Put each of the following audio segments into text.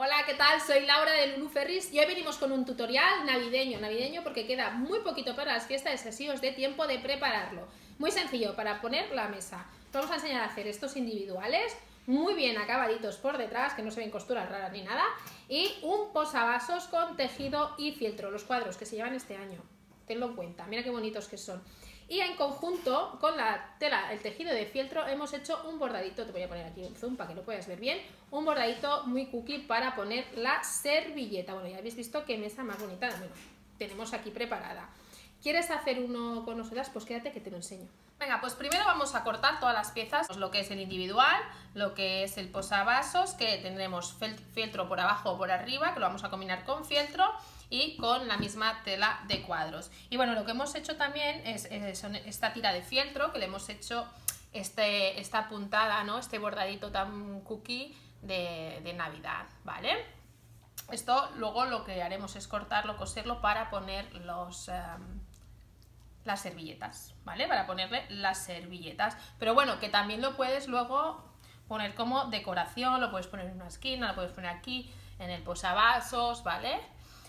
Hola, ¿qué tal? Soy Laura de Lulu Ferris y hoy venimos con un tutorial navideño, navideño porque queda muy poquito para las fiestas, así os dé tiempo de prepararlo. Muy sencillo, para poner la mesa. Vamos a enseñar a hacer estos individuales, muy bien acabaditos por detrás, que no se ven costuras raras ni nada, y un posavasos con tejido y fieltro, los cuadros que se llevan este año. Tenlo en cuenta, mira qué bonitos que son. Y en conjunto con la tela, el tejido de fieltro, hemos hecho un bordadito, te voy a poner aquí un zoom para que lo puedas ver bien, un bordadito muy cookie para poner la servilleta. Bueno, ya habéis visto qué mesa más bonita, bueno, tenemos aquí preparada. ¿Quieres hacer uno con nosotras? Pues quédate que te lo enseño. Venga, pues primero vamos a cortar todas las piezas, pues lo que es el individual, lo que es el posavasos, que tendremos fieltro por abajo o por arriba, que lo vamos a combinar con fieltro, y con la misma tela de cuadros. Y bueno, lo que hemos hecho también es, esta tira de fieltro, que le hemos hecho este, esta puntada, ¿no? este bordadito tan cookie de, Navidad, ¿vale? Esto luego lo que haremos es cortarlo, coserlo para poner los... Em, las servilletas, ¿vale? Para ponerle las servilletas. Pero bueno, que también lo puedes luego poner como decoración, lo puedes poner en una esquina, lo puedes poner aquí en el posavasos, ¿vale?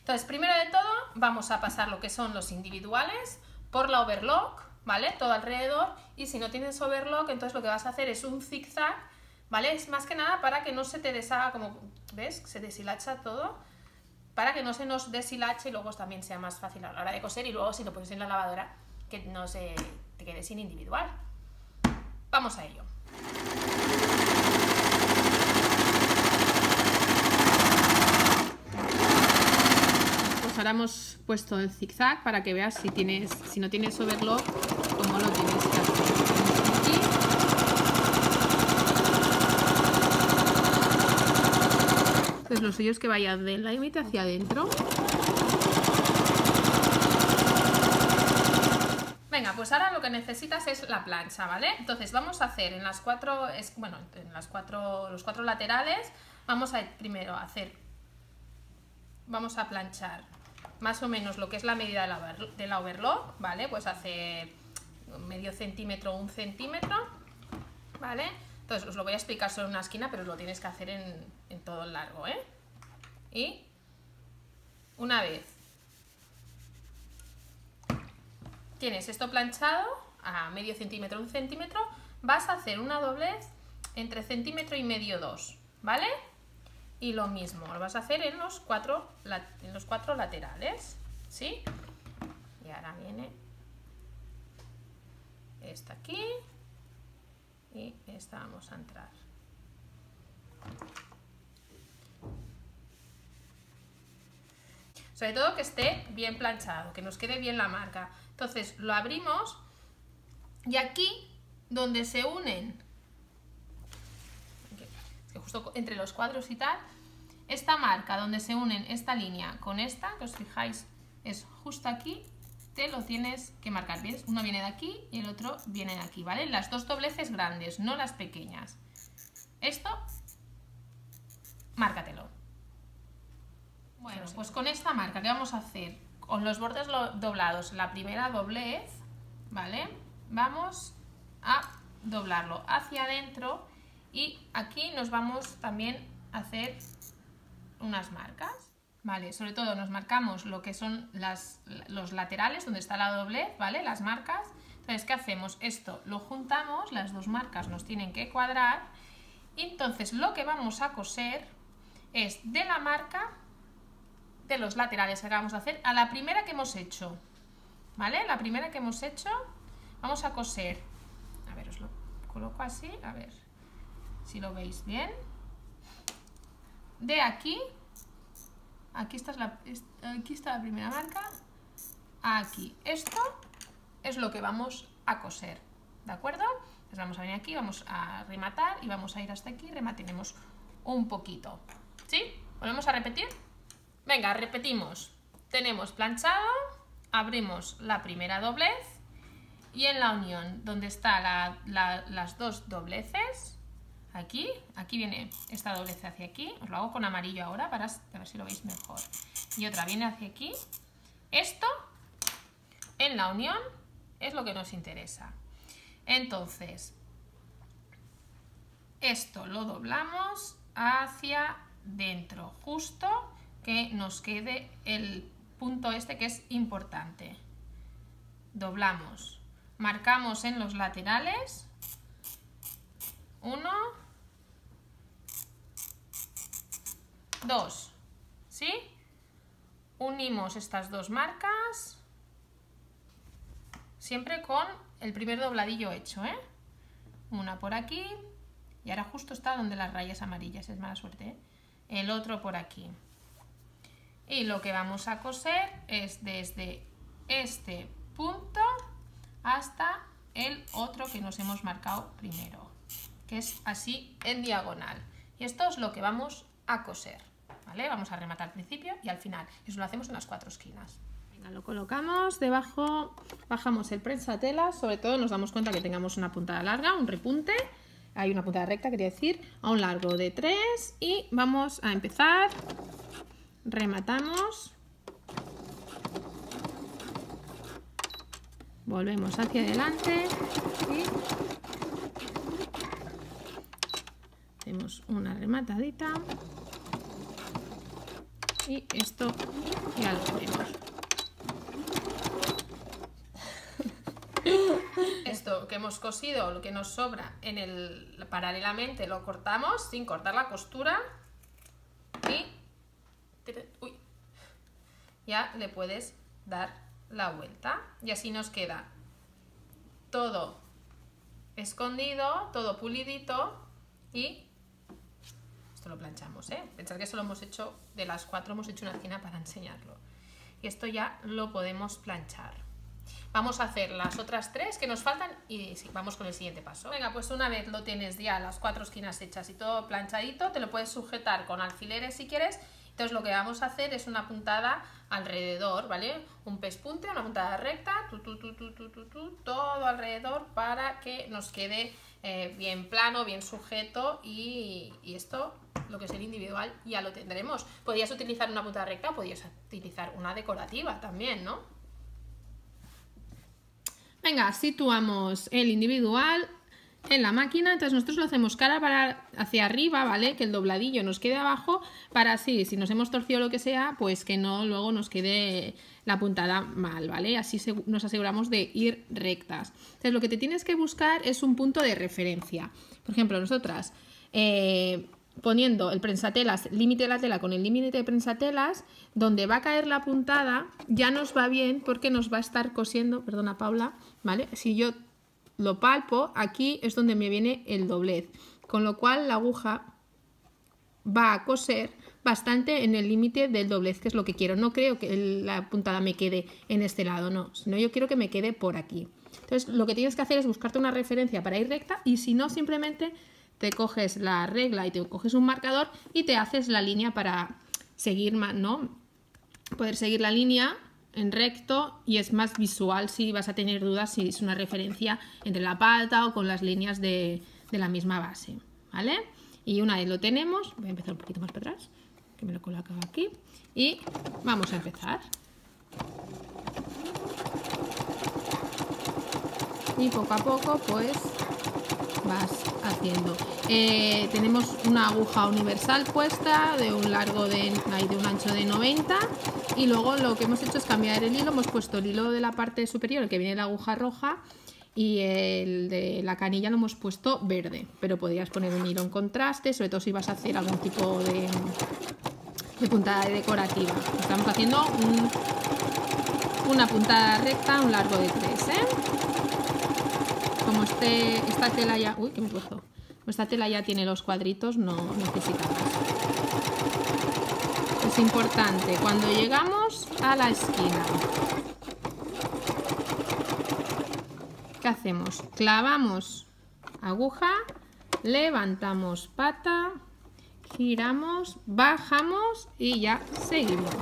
Entonces, primero de todo, vamos a pasar lo que son los individuales por la overlock, ¿vale? Todo alrededor. Y si no tienes overlock, entonces lo que vas a hacer es un zigzag, ¿vale? Es más que nada para que no se te deshaga como, ¿ves? Se deshilacha todo. Para que no se nos deshilache y luego también sea más fácil a la hora de coser. Y luego si lo pones en la lavadora, que no se te quede sin individual. Vamos a ello. Ahora hemos puesto el zigzag para que veas si tienes, si no tienes overlock, cómo lo tienes que. Entonces lo suyo es que vaya del límite hacia adentro. Venga, pues ahora lo que necesitas es la plancha, ¿vale? Entonces vamos a hacer en las cuatro, bueno, en las cuatro, los cuatro laterales, vamos a primero hacer, vamos a planchar más o menos lo que es la medida de la overlock, ¿vale? Pues hace medio centímetro, un centímetro, ¿vale? Entonces os lo voy a explicar solo en una esquina, pero lo tienes que hacer en, todo el largo, ¿eh? Y una vez tienes esto planchado a medio centímetro, un centímetro, vas a hacer una doblez entre centímetro y medio dos, ¿vale? Y lo mismo, lo vas a hacer en los cuatro, los cuatro laterales, ¿sí? Y ahora viene esta aquí y esta vamos a entrar. Sobre todo que esté bien planchado, que nos quede bien la marca. Entonces lo abrimos y aquí donde se unen justo entre los cuadros y tal, esta marca donde se unen esta línea con esta, que os fijáis, es justo aquí, te lo tienes que marcar, ¿ves? Uno viene de aquí y el otro viene de aquí, ¿vale? Las dos dobleces grandes, no las pequeñas. Esto, márcatelo. Bueno, pues con esta marca, ¿qué vamos a hacer? Con los bordes doblados, la primera doblez, ¿vale? Vamos a doblarlo hacia adentro y aquí nos vamos también a hacer unas marcas. Vale, sobre todo nos marcamos lo que son las, los laterales, donde está la doblez, ¿vale? Las marcas. Entonces, ¿qué hacemos? Esto lo juntamos, las dos marcas nos tienen que cuadrar. Y entonces lo que vamos a coser es de la marca de los laterales que vamos a hacer a la primera que hemos hecho. ¿Vale? La primera que hemos hecho, vamos a coser. A ver, os lo coloco así, a ver si lo veis bien. De aquí, aquí está, la, aquí está la primera marca, aquí. Esto es lo que vamos a coser, ¿de acuerdo? Entonces vamos a venir aquí, vamos a rematar y vamos a ir hasta aquí, rematinemos un poquito. ¿Sí? ¿Volvemos a repetir? Venga, repetimos. Tenemos planchado, abrimos la primera doblez y en la unión, donde están las dos dobleces, aquí, aquí viene esta doblez hacia aquí, os lo hago con amarillo ahora para ver si lo veis mejor. Y otra viene hacia aquí. Esto, en la unión, es lo que nos interesa. Entonces, esto lo doblamos hacia dentro, justo que nos quede el punto este que es importante. Doblamos, marcamos en los laterales, uno, dos, ¿sí? Unimos estas dos marcas, siempre con el primer dobladillo hecho, ¿eh? Una por aquí, y ahora justo está donde las rayas amarillas, es mala suerte, ¿eh? El otro por aquí. Y lo que vamos a coser es desde este punto hasta el otro que nos hemos marcado primero, que es así en diagonal. Y esto es lo que vamos a coser. ¿vale? Vamos a rematar al principio y al final. Eso lo hacemos en las cuatro esquinas. Venga, lo colocamos debajo, bajamos el prensatela, sobre todo nos damos cuenta que tengamos una puntada larga, un repunte, hay una puntada recta, quería decir, a un largo de 3 y vamos a empezar, rematamos, volvemos hacia adelante y hacemos una rematadita. Y esto ya lo tenemos. Esto que hemos cosido, lo que nos sobra en el paralelamente lo cortamos sin cortar la costura. Y ya le puedes dar la vuelta. Y así nos queda todo escondido, todo pulidito y esto lo planchamos, ¿eh? Pensad que solo hemos hecho, de las cuatro hemos hecho una esquina para enseñarlo. Y esto ya lo podemos planchar. Vamos a hacer las otras tres que nos faltan y vamos con el siguiente paso. Venga, pues una vez lo tienes ya las cuatro esquinas hechas y todo planchadito, te lo puedes sujetar con alfileres si quieres. Entonces lo que vamos a hacer es una puntada alrededor, ¿vale? Un pespunte, una puntada recta, todo alrededor para que nos quede eh, bien plano, bien sujeto y, esto, lo que es el individual, ya lo tendremos. Podrías utilizar una punta recta, podrías utilizar una decorativa también, ¿no? Venga, situamos el individual en la máquina, entonces nosotros lo hacemos cara para hacia arriba, ¿vale? Que el dobladillo nos quede abajo para así, si nos hemos torcido lo que sea, pues que no luego nos quede la puntada mal, ¿vale? Así nos aseguramos de ir rectas. Entonces lo que te tienes que buscar es un punto de referencia. Por ejemplo, nosotras eh, poniendo el prensatelas, límite de la tela con el límite de prensatelas, donde va a caer la puntada, ya nos va bien porque nos va a estar cosiendo, perdona Paula, ¿vale? Si yo lo palpo, aquí es donde me viene el doblez, con lo cual la aguja va a coser bastante en el límite del doblez, que es lo que quiero. No creo que la puntada me quede en este lado, no, sino yo quiero que me quede por aquí. Entonces lo que tienes que hacer es buscarte una referencia para ir recta y si no simplemente te coges la regla y te coges un marcador y te haces la línea para seguir, ¿no? Poder seguir la línea en recto y es más visual si vas a tener dudas si es una referencia entre la pata o con las líneas de, de la misma base, ¿vale? Y una vez lo tenemos, voy a empezar un poquito más para atrás, que me lo coloco aquí, y vamos a empezar. Y poco a poco, pues, vas haciendo. Eh, tenemos una aguja universal puesta de un largo de, de un ancho de 90 y luego lo que hemos hecho es cambiar el hilo, hemos puesto el hilo de la parte superior, el que viene la aguja roja, y el de la canilla lo hemos puesto verde, pero podrías poner un hilo en contraste, sobre todo si vas a hacer algún tipo de, puntada decorativa. Estamos haciendo una puntada recta, un largo de 3, ¿eh? Como este, esta tela ya... Uy, que me esta tela ya tiene los cuadritos, no necesitamos. Es importante cuando llegamos a la esquina ¿Qué hacemos? Clavamos aguja, levantamos pata, giramos, bajamos y ya seguimos.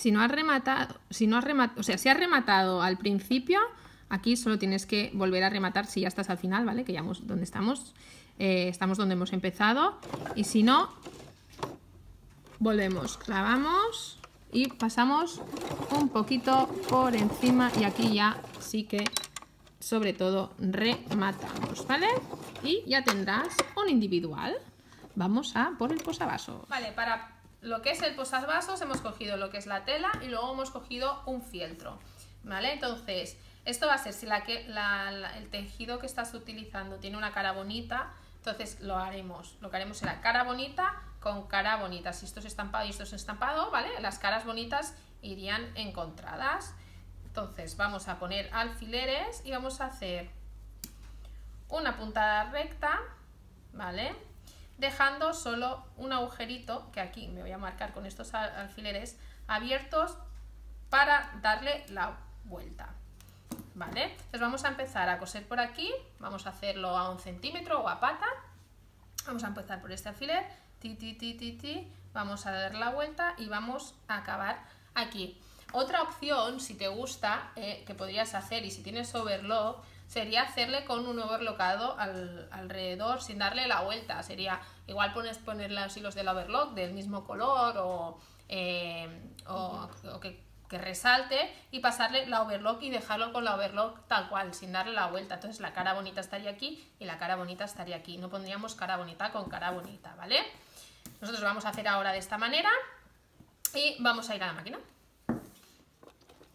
Si no has rematado, si no has rematado, o sea, si has rematado al principio, aquí solo tienes que volver a rematar si ya estás al final, ¿vale? Que ya vamos donde estamos, eh, estamos donde hemos empezado. Y si no, volvemos, clavamos, y pasamos un poquito por encima y aquí ya sí que sobre todo rematamos, ¿vale? Y ya tendrás un individual. Vamos a por el posavasos. Vale, para lo que es el posavasos hemos cogido lo que es la tela y luego hemos cogido un fieltro, ¿vale? Entonces, esto va a ser, si el tejido que estás utilizando tiene una cara bonita, entonces lo haremos, lo que haremos será cara bonita con cara bonita. Si esto es estampado y esto es estampado, ¿vale? Las caras bonitas irían encontradas. Entonces vamos a poner alfileres y vamos a hacer una puntada recta, ¿vale? Dejando solo un agujerito, que aquí me voy a marcar con estos alfileres abiertos para darle la vuelta. ¿Vale? Entonces vamos a empezar a coser por aquí, vamos a hacerlo a un centímetro o a pata. Vamos a empezar por este alfiler, ti, ti, ti, ti, ti. Vamos a dar la vuelta y vamos a acabar aquí. Otra opción, si te gusta, eh, que podrías hacer y si tienes overlock, sería hacerle con un overlockado alrededor sin darle la vuelta. Sería igual pones poner los hilos del overlock del mismo color o, eh, o que que resalte y pasarle la overlock y dejarlo con la overlock tal cual, sin darle la vuelta. Entonces la cara bonita estaría aquí y la cara bonita estaría aquí. No pondríamos cara bonita con cara bonita, ¿vale? Nosotros lo vamos a hacer ahora de esta manera y vamos a ir a la máquina.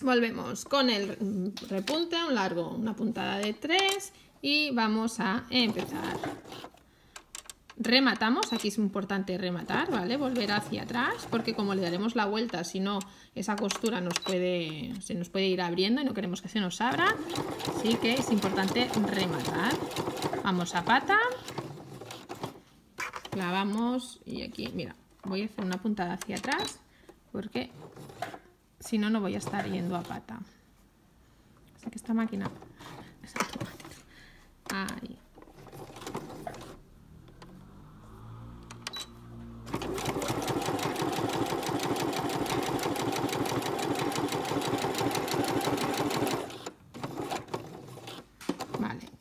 Volvemos con el repunte, un largo, una puntada de 3 y vamos a empezar rematamos, aquí es importante rematar, ¿vale? Volver hacia atrás, porque como le daremos la vuelta, si no, esa costura nos puede, se nos puede ir abriendo y no queremos que se nos abra. Así que es importante rematar. Vamos a pata. Clavamos y aquí, mira, voy a hacer una puntada hacia atrás, porque si no, no voy a estar yendo a pata. Así que esta máquina es automática. Ahí.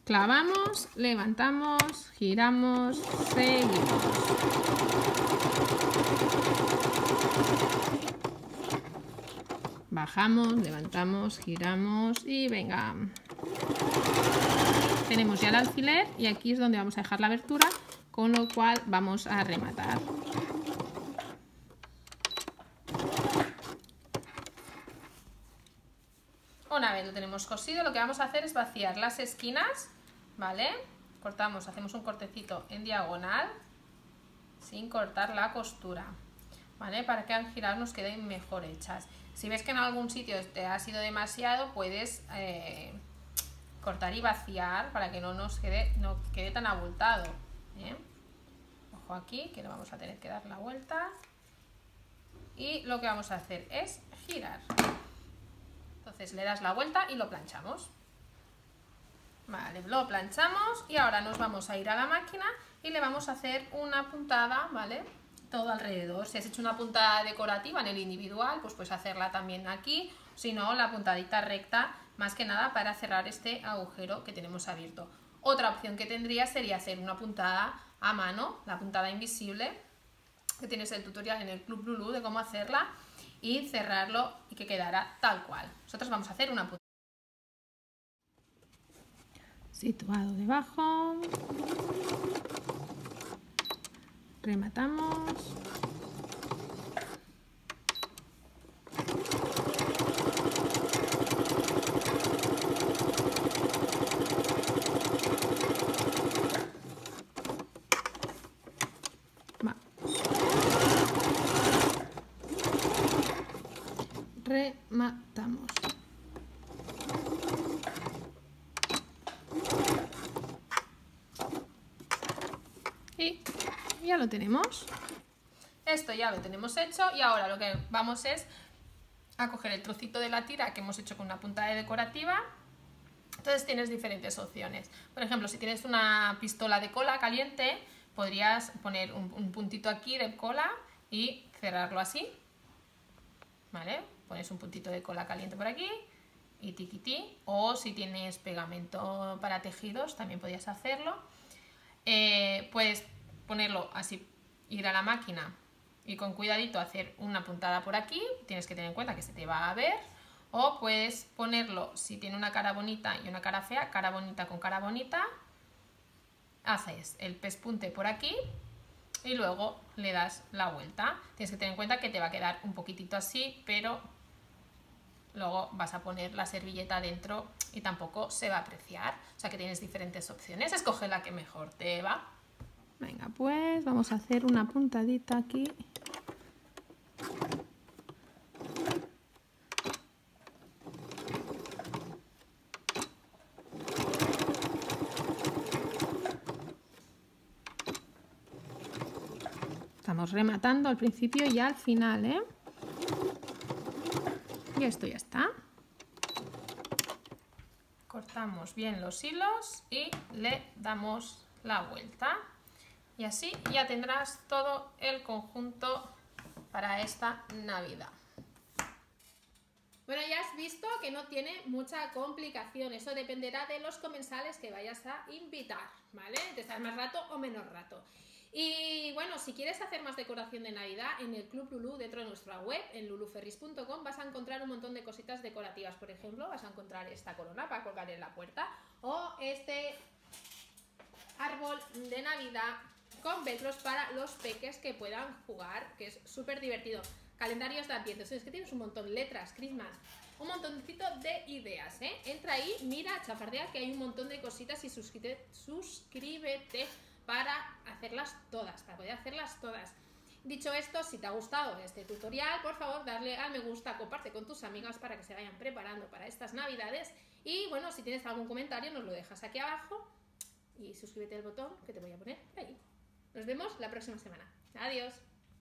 Clavamos, levantamos, giramos, seguimos. Bajamos, levantamos, giramos y venga. Tenemos ya el alfiler y aquí es donde vamos a dejar la abertura, con lo cual vamos a rematar. Una vez lo tenemos cosido, lo que vamos a hacer es vaciar las esquinas ¿vale? Cortamos, hacemos un cortecito en diagonal sin cortar la costura, ¿vale? Para que al girar nos queden mejor hechas. Si ves que en algún sitio te ha sido demasiado, puedes eh, cortar y vaciar para que no nos quede, no quede tan abultado. Ojo aquí, que le vamos a tener que dar la vuelta. Y lo que vamos a hacer es girar. Entonces le das la vuelta y lo planchamos. Vale, lo planchamos y ahora nos vamos a ir a la máquina y le vamos a hacer una puntada, ¿vale? Todo alrededor. Si has hecho una puntada decorativa en el individual, pues puedes hacerla también aquí. Si no, la puntadita recta, más que nada para cerrar este agujero que tenemos abierto. Otra opción que tendría sería hacer una puntada a mano, la puntada invisible, que tienes el tutorial en el Club Lulu de cómo hacerla y cerrarlo y que quedará tal cual. Nosotros vamos a hacer una puntada situado debajo. Rematamos. Rematamos. Ya lo tenemos. Esto ya lo tenemos hecho y ahora lo que vamos es a coger el trocito de la tira que hemos hecho con una punta de decorativa. Entonces tienes diferentes opciones. Por ejemplo, si tienes una pistola de cola caliente, podrías poner un, puntito aquí de cola y cerrarlo así. ¿Vale? Pones un puntito de cola caliente por aquí y tiquití. O si tienes pegamento para tejidos, también podrías hacerlo. Eh, puedes ponerlo así, ir a la máquina y con cuidadito hacer una puntada por aquí, tienes que tener en cuenta que se te va a ver, O puedes ponerlo, si tiene una cara bonita y una cara fea, cara bonita con cara bonita. Haces el pespunte por aquí y luego le das la vuelta. Tienes que tener en cuenta que te va a quedar un poquitito así, pero luego vas a poner la servilleta dentro y tampoco se va a apreciar. O sea que tienes diferentes opciones. Escoge la que mejor te va. Venga, pues vamos a hacer una puntadita aquí. Estamos rematando al principio y al final, ¿eh? Y esto ya está. Cortamos bien los hilos y le damos la vuelta. Y así ya tendrás todo el conjunto para esta Navidad. Bueno, ya has visto que no tiene mucha complicación. Eso dependerá de los comensales que vayas a invitar, ¿vale? De estar más rato o menos rato. Y bueno, si quieres hacer más decoración de Navidad, en el Club Lulu, dentro de nuestra web, en luluferris.com, vas a encontrar un montón de cositas decorativas. Por ejemplo, vas a encontrar esta corona para colgar en la puerta o este árbol de Navidad con velcros para los peques que puedan jugar, que es súper divertido. Calendarios de ambientes, es que tienes un montón, letras, Christmas, un montoncito de ideas, ¿eh? Entra ahí, mira, chafardea que hay un montón de cositas y suscríbete, suscríbete para hacerlas todas, para poder hacerlas todas. Dicho esto, si te ha gustado este tutorial, por favor darle al me gusta, comparte con tus amigas para que se vayan preparando para estas navidades y bueno, si tienes algún comentario nos lo dejas aquí abajo y suscríbete al botón que te voy a poner ahí. Nos vemos la próxima semana. Adiós.